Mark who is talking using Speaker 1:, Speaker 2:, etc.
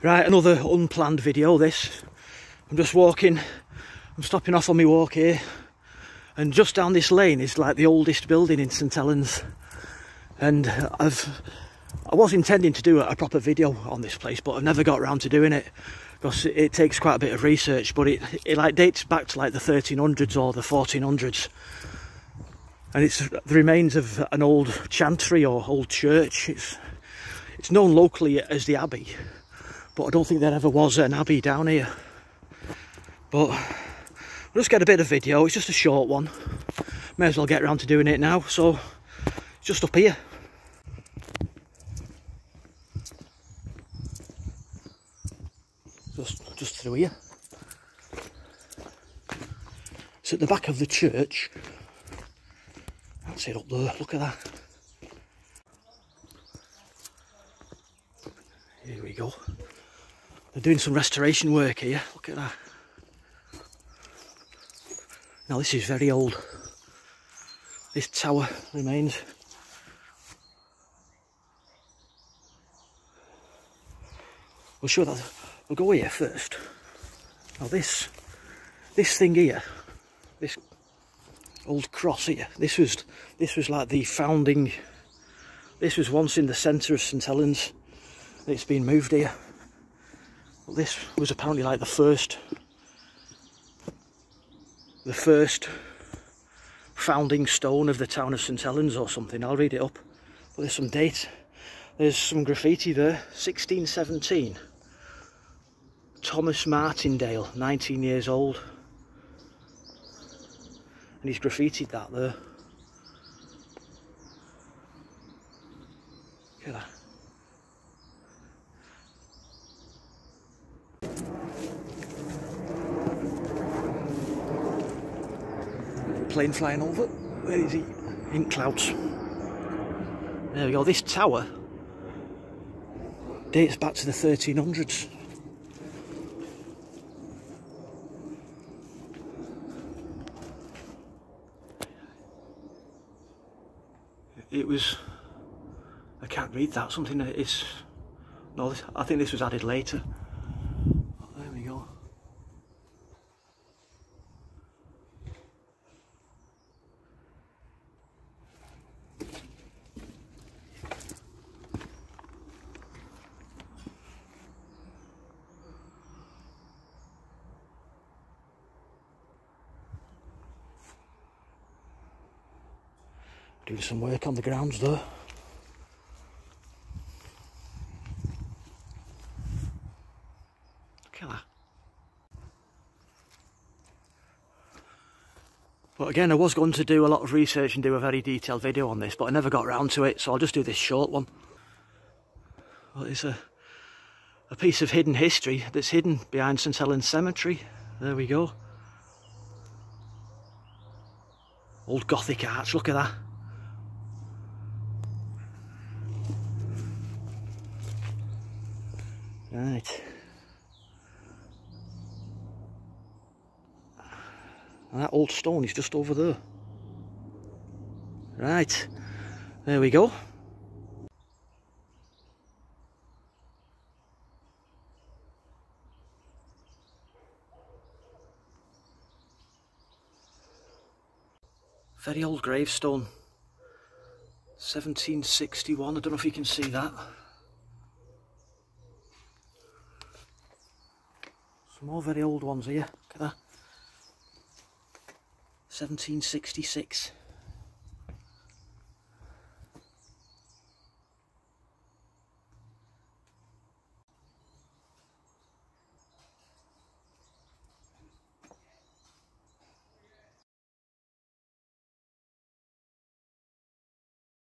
Speaker 1: Right, another unplanned video this. I'm just walking, I'm stopping off on my walk here and just down this lane is like the oldest building in St Helens. And I've I was intending to do a, proper video on this place but I've never got around to doing it because it, it takes quite a bit of research but it, it like dates back to like the 1300s or the 1400s and it's the remains of an old chantry or old church. It's it's known locally as the abbey but I don't think there ever was an abbey down here. But we'll just get a bit of video. It's just a short one. May as well get around to doing it now. So just up here. Just just through here. It's at the back of the church. That's it up there. Look at that. Here we go they're doing some restoration work here. Look at that. Now this is very old. This tower remains. We'll show that we'll go here first. Now this this thing here this old cross here this was this was like the founding this was once in the centre of St Helens. It's been moved here but this was apparently like the first the first founding stone of the town of St Helens or something I'll read it up but there's some date there's some graffiti there 1617 Thomas Martendale, 19 years old. And he's graffitied that there. Look at that. Plane flying over. Where is he? In clouds. There we go. This tower dates back to the 1300s. it was I can't read that something that is no I think this was added later there we go Doing some work on the grounds though. Look at that. But again, I was going to do a lot of research and do a very detailed video on this, but I never got around to it, so I'll just do this short one. Well, it's a, a piece of hidden history that's hidden behind St Helens Cemetery. There we go. Old Gothic arch, look at that. Right. And that old stone is just over there. Right. There we go. Very old gravestone. 1761. I don't know if you can see that. Some more very old ones here. Look at that. 1766.